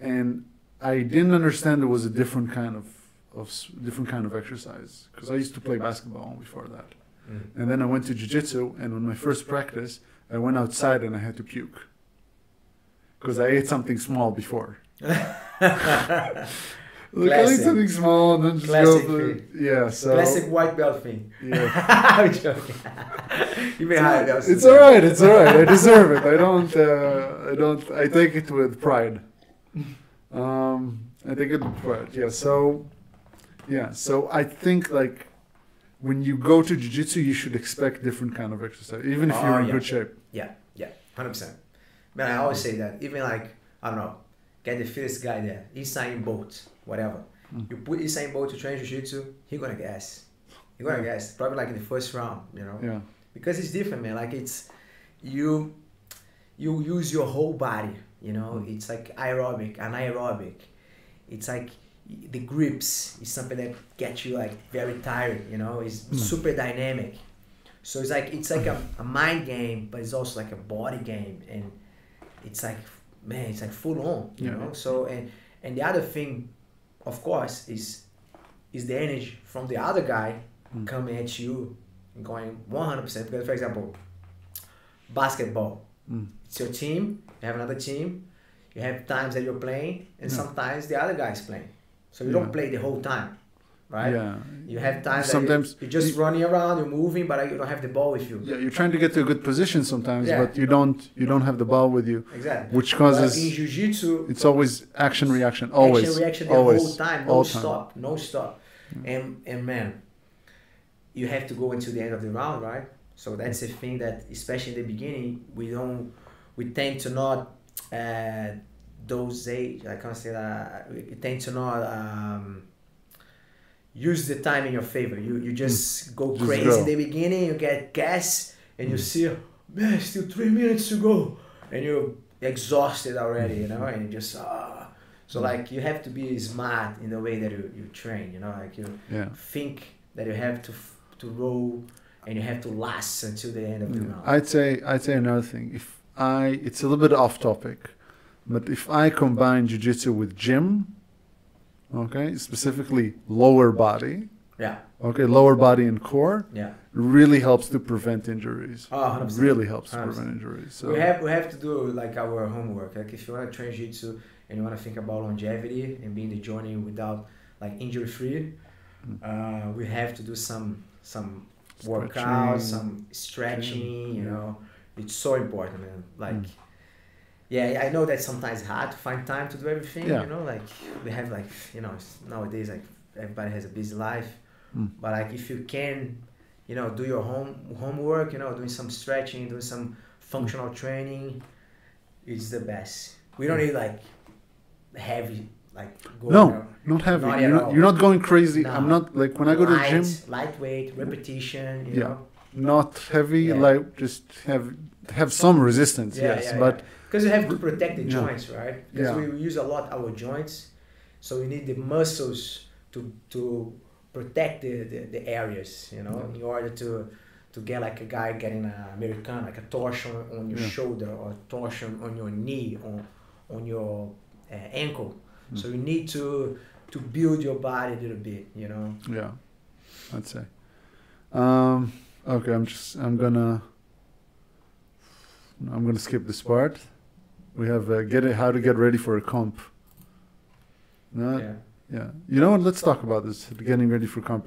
and I didn't understand there was a different kind of of different kind of exercise because I used to play basketball before that, Mm. and then I went to jiu-jitsu, and on my first practice, I went outside and I had to puke because I ate something small before. Like I ate Classic. something small and then just Classic go for, yeah. So Classic white belt thing. yeah. I'm joking. You've been high. It's all right. It's all right. I deserve it. I don't. Uh, I don't. I take it with pride. Um, I think it pride. Yeah. So, yeah. So I think like when you go to jiu-jitsu, you should expect different kind of exercise, even if Oh, you're in yeah. good shape. Yeah, yeah, hundred percent. Man, I always say that. Even like I don't know, get the fittest guy there, Usain Bolt, whatever. Mm. You put Usain Bolt to train jiu-jitsu, he gonna gas. He gonna Yeah. gas. Probably like in the first round, you know. Yeah. Because it's different, man. Like it's you, you use your whole body. You know, Mm. it's like aerobic, anaerobic. It's like the grips is something that gets you like very tired. You know, it's Mm. super dynamic. So it's like it's like a, a mind game, but it's also like a body game, and it's like man, it's like full on. You Yeah. know. So and and the other thing, of course, is is the energy from the other guy Mm. coming at you and going 100%. Because, for example, basketball, Mm. it's your team, you have another team, you have times that you're playing, and Yeah. sometimes the other guy's playing. So you Yeah. don't play the whole time, right? Yeah. You have times Sometimes that you, you're just running around, you're moving, but you don't have the ball with you. Yeah, you're trying to get to a good position sometimes, Yeah. but you don't. You don't have the ball with you, Exactly. which But causes. in jiu-jitsu, It's always action reaction. Always. action reaction the always. whole time, no time. stop, no stop. And and man, you have to go into the end of the round, right? So that's the thing that, especially in the beginning, we don't, we tend to not uh, dosage. I can't say that. We tend to not um, use the time in your favor. You you just go Mm. Just crazy go. in the beginning. You get gas, and you Mm. see, man, still three minutes to go, and you're exhausted already, you know, and you just ah. So like you have to be smart in the way that you, you train, you know, like you Yeah. think that you have to f- to roll and you have to last until the end of the Yeah. round. I'd say I'd say another thing. If I it's a little bit off topic, but if I combine jujitsu with gym, okay, specifically lower body, yeah, okay, lower body and core, yeah. really helps to prevent injuries. Oh, 100%. Really helps 100%. prevent injuries. So we have we have to do like our homework. Like if you want to train jiu-jitsu and you want to think about longevity and being the journey without like injury free, Mm. uh, we have to do some some Stretching, some stretching. You know, it's so important, man. Like. Mm. Yeah, I know that sometimes it's hard to find time to do everything. Yeah. You know, like we have like you know nowadays like everybody has a busy life, Mm. but like if you can, you know, do your home homework. You know, doing some stretching, doing some functional training, it's the best. We don't need like heavy like No, there. not heavy. Not you're, not, you're not going crazy. No. I'm not like when I go to the Light, gym, lightweight repetition. You Yeah. know, not heavy. Yeah. Like just have have some resistance. Yeah, yes, yeah, but because you have to protect the joints, right? Because we use a lot our joints, so we need the muscles to to protect the, the, the areas, you know, in order to to get like a guy getting a Americana, like a torsion on your shoulder or torsion on your knee on on your uh, ankle. So you need to to build your body a little bit, you know. yeah, I'd say. Um, okay, I'm just I'm gonna I'm gonna skip this part. We have uh, get it how to get ready for a comp. No, yeah. yeah. You know what? Let's talk about this. Getting ready for comp.